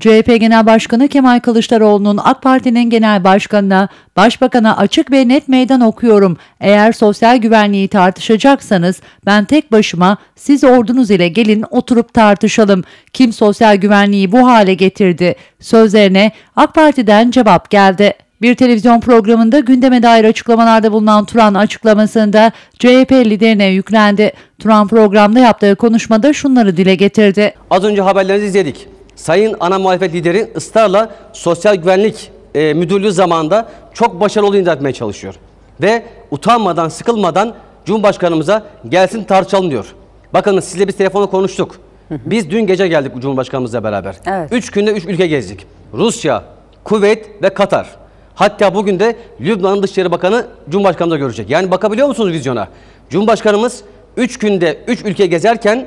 CHP Genel Başkanı Kemal Kılıçdaroğlu'nun AK Parti'nin genel başkanına, başbakana açık ve net meydan okuyorum. Eğer sosyal güvenliği tartışacaksanız ben tek başıma siz ordunuz ile gelin oturup tartışalım. Kim sosyal güvenliği bu hale getirdi? Sözlerine AK Parti'den cevap geldi. Bir televizyon programında gündeme dair açıklamalarda bulunan Turan açıklamasında CHP liderine yüklendi. Turan programda yaptığı konuşmada şunları dile getirdi. Az önce haberlerinizi izledik. Sayın ana muhalefet lideri ısrarla sosyal güvenlik e, müdürlüğü zamanında çok başarılı olduğunu iddia etmeye çalışıyor. Ve utanmadan, sıkılmadan Cumhurbaşkanımıza gelsin tartışalım diyor. Bakın sizle biz telefonla konuştuk. Biz dün gece geldik Cumhurbaşkanımızla beraber. Evet. Üç günde üç ülke gezdik. Rusya, Kuveyt ve Katar. Hatta bugün de Lübnan'ın Dışişleri Bakanı Cumhurbaşkanımızla görecek. Yani bakabiliyor musunuz vizyona? Cumhurbaşkanımız 3 günde 3 ülke gezerken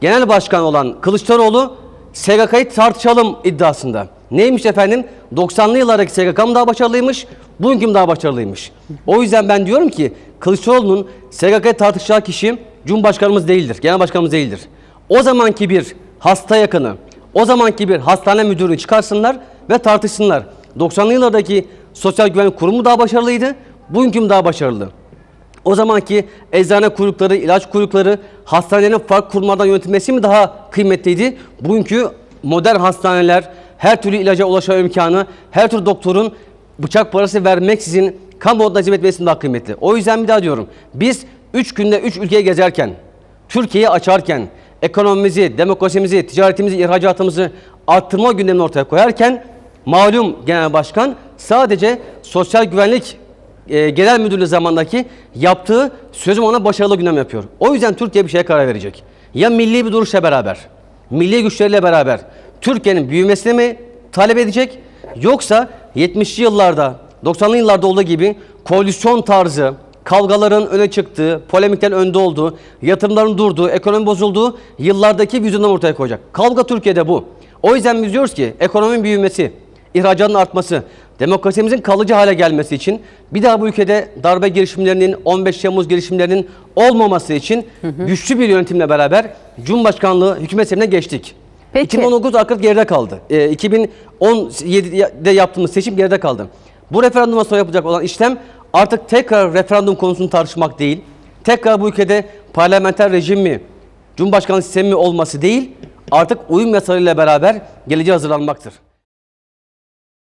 genel başkan olan Kılıçdaroğlu SGK'yı tartışalım iddiasında. Neymiş efendim? 90'lı yıllardaki SGK mı daha başarılıymış, bugünkü mü daha başarılıymış? O yüzden ben diyorum ki Kılıçdaroğlu'nun SGK'yı tartışacağı kişi Cumhurbaşkanımız değildir, genel başkanımız değildir. O zamanki bir hasta yakını, o zamanki bir hastane müdürünü çıkarsınlar ve tartışsınlar. 90'lı yıllardaki Sosyal Güvenlik Kurumu daha başarılıydı, bugünkü mü daha başarılı? O zamanki eczane kuyrukları, ilaç kuyrukları, hastanelerin farklı kurumlardan yönetilmesi mi daha kıymetliydi? Bugünkü modern hastaneler, her türlü ilaca ulaşma imkanı, her türlü doktorun bıçak parası vermeksizin kamuoyuna hizmet etmesi daha kıymetli. O yüzden bir daha diyorum. Biz 3 günde 3 ülkeye gezerken, Türkiye'yi açarken, ekonomimizi, demokrasimizi, ticaretimizi, ihracatımızı arttırma gündemini ortaya koyarken malum genel başkan sadece sosyal güvenlik e, genel müdürlüğü zamandaki yaptığı sözüm ona başarılı gündem yapıyor. O yüzden Türkiye bir şeye karar verecek. Ya milli bir duruşla beraber, milli güçleriyle beraber Türkiye'nin büyümesini mi talep edecek yoksa 70'li yıllarda, 90'lı yıllarda olduğu gibi koalisyon tarzı, kavgaların öne çıktığı, polemiklerin önde olduğu, yatırımların durduğu, ekonomi bozulduğu yıllardaki vizyondan ortaya koyacak. Kavga Türkiye'de bu. O yüzden biz diyoruz ki ekonominin büyümesi, ihracatın artması, demokrasimizin kalıcı hale gelmesi için bir daha bu ülkede darbe girişimlerinin, 15 Temmuz girişimlerinin olmaması için güçlü bir yönetimle beraber Cumhurbaşkanlığı hükümet sistemine geçtik. Peki. 2019 akıl geride kaldı. Ee, 2017'de yaptığımız seçim geride kaldı. Bu referanduma sonra yapılacak olan işlem artık tekrar referandum konusunu tartışmak değil, tekrar bu ülkede parlamenter rejim mi, Cumhurbaşkanlığı sistemi mi olması değil, artık uyum yasalarıyla beraber geleceğe hazırlanmaktır.